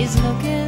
he's looking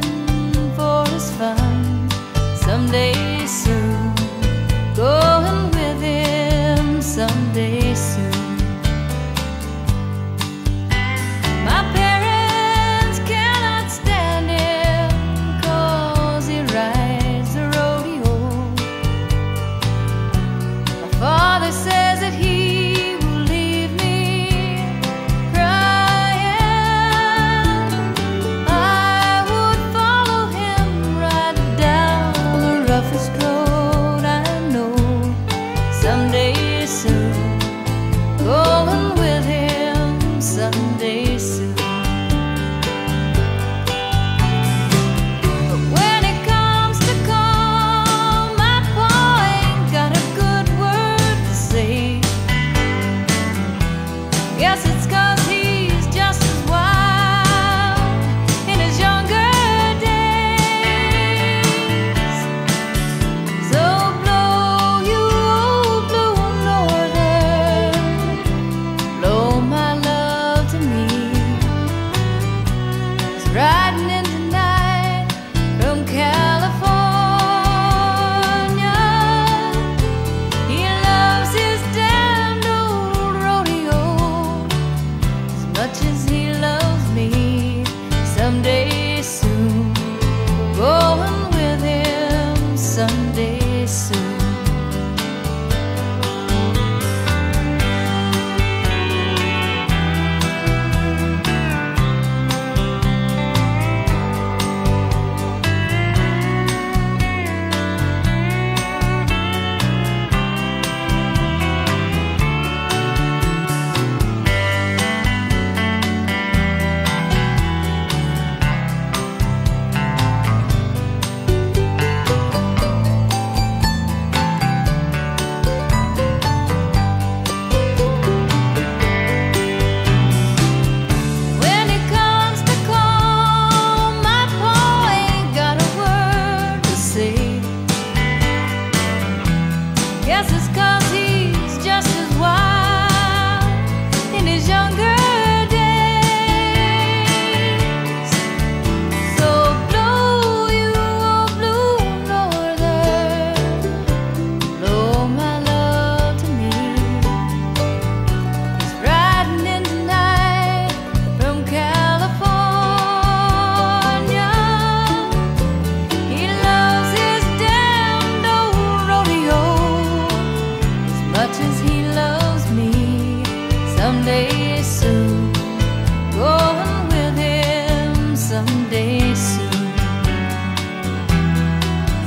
someday soon.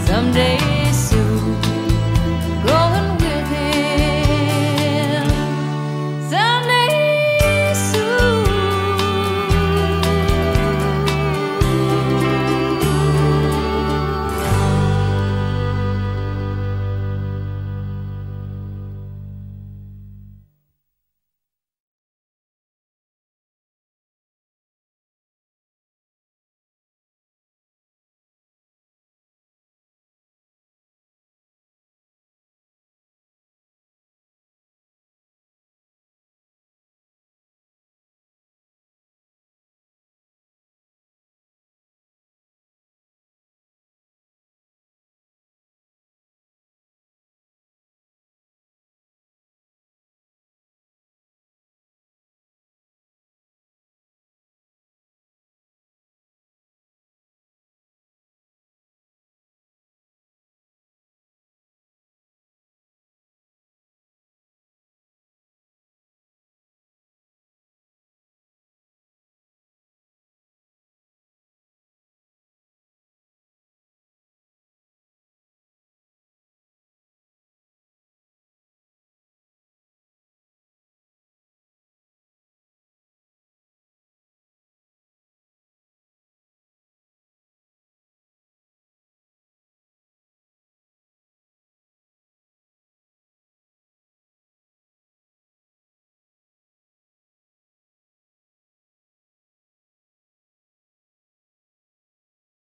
Someday